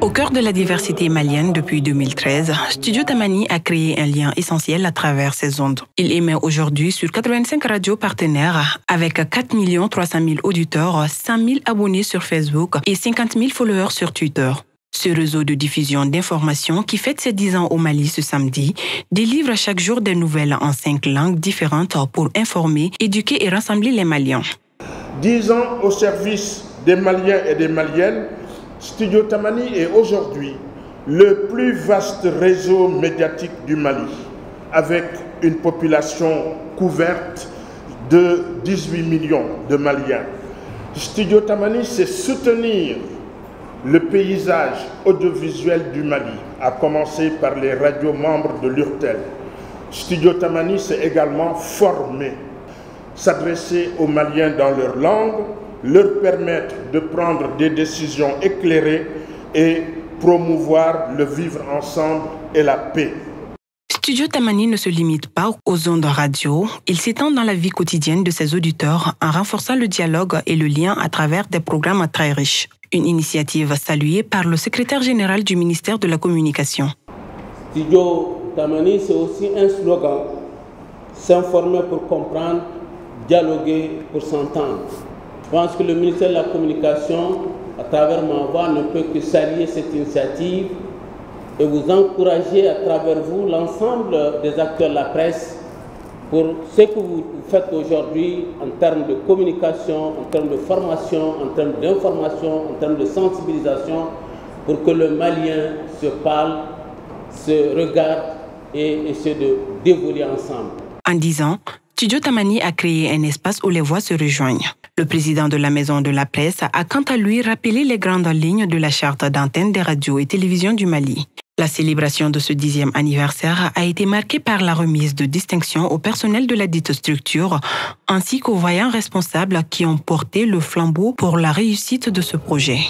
Au cœur de la diversité malienne depuis 2013, Studio Tamani a créé un lien essentiel à travers ses ondes. Il émet aujourd'hui sur 85 radios partenaires avec 4 300 000 auditeurs, 5 000 abonnés sur Facebook et 50 000 followers sur Twitter. Ce réseau de diffusion d'informations qui fête ses 10 ans au Mali ce samedi délivre chaque jour des nouvelles en cinq langues différentes pour informer, éduquer et rassembler les Maliens. 10 ans au service des Maliens et des Maliennes, Studio Tamani est aujourd'hui le plus vaste réseau médiatique du Mali, avec une population couverte de 18 millions de Maliens. Studio Tamani, c'est soutenir le paysage audiovisuel du Mali, à commencer par les radios membres de l'URTEL. Studio Tamani, c'est également former, s'adresser aux Maliens dans leur langue, leur permettre de prendre des décisions éclairées et promouvoir le vivre ensemble et la paix. Studio Tamani ne se limite pas aux ondes radio, il s'étend dans la vie quotidienne de ses auditeurs en renforçant le dialogue et le lien à travers des programmes très riches. Une initiative saluée par le secrétaire général du ministère de la Communication. Studio Tamani, c'est aussi un slogan s'informer pour comprendre, dialoguer pour s'entendre. Je pense que le ministère de la Communication, à travers ma voix, ne peut que saluer cette initiative et vous encourager à travers vous l'ensemble des acteurs de la presse pour ce que vous faites aujourd'hui en termes de communication, en termes de formation, en termes d'information, en termes de sensibilisation, pour que le Malien se parle, se regarde et essaie de dévoluer ensemble. En 10 ans, Studio Tamani a créé un espace où les voix se rejoignent. Le président de la Maison de la Presse a quant à lui rappelé les grandes lignes de la charte d'antenne des radios et télévisions du Mali. La célébration de ce dixième anniversaire a été marquée par la remise de distinctions au personnel de la dite structure, ainsi qu'aux voyants responsables qui ont porté le flambeau pour la réussite de ce projet.